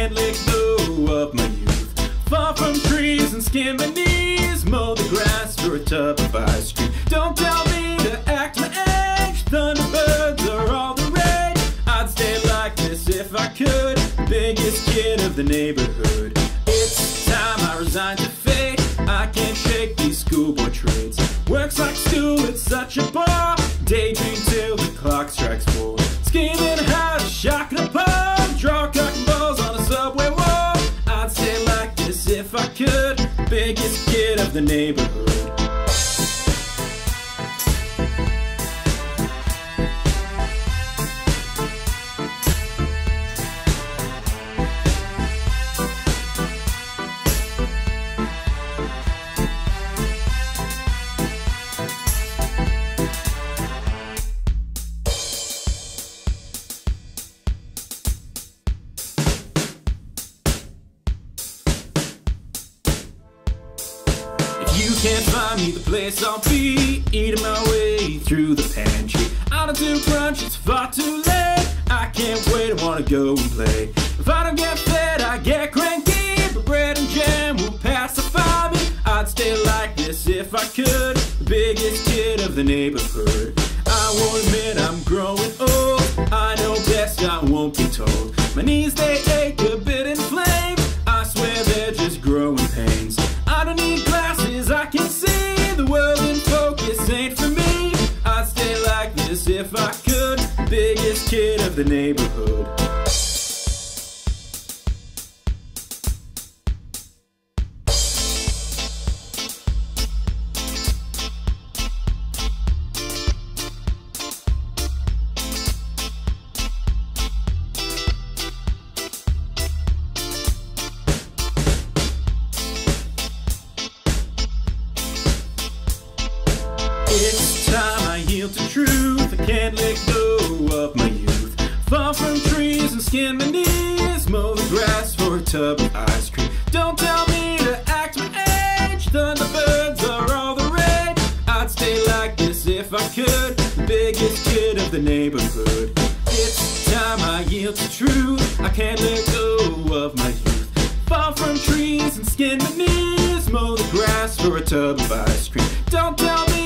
and lick blue of my youth. Far from trees and skin my knees, mow the grass for a tub of ice cream. Don't tell me to act my age, thunderbirds are all the rage. I'd stay like this if I could, biggest kid of the neighborhood. It's time I resign to fate, I can't shake these schoolboy traits. Works like stew, it's such a bore, daydream till Biggest kid of the neighborhood. You can't find me, the place I'll be. Eating my way through the pantry. I don't do it's far too late. I can't wait, I wanna go and play. If I don't get fed, I get cranky. But bread and jam will pacify me. I'd stay like this if I could. The biggest kid of the neighborhood. Biggest kid of the neighborhood. It's time I yield to truth. I can't let go. Fall from trees and skin my knees. Mow the grass for a tub of ice cream. Don't tell me to act my age. Thunderbirds are all the rage. I'd stay like this if I could. The biggest kid of the neighborhood. It's time I yield to truth. I can't let go of my youth. Fall from trees and skin my knees. Mow the grass for a tub of ice cream. Don't tell me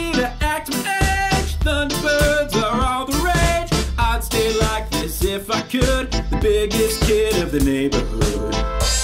biggest kid of the neighborhood.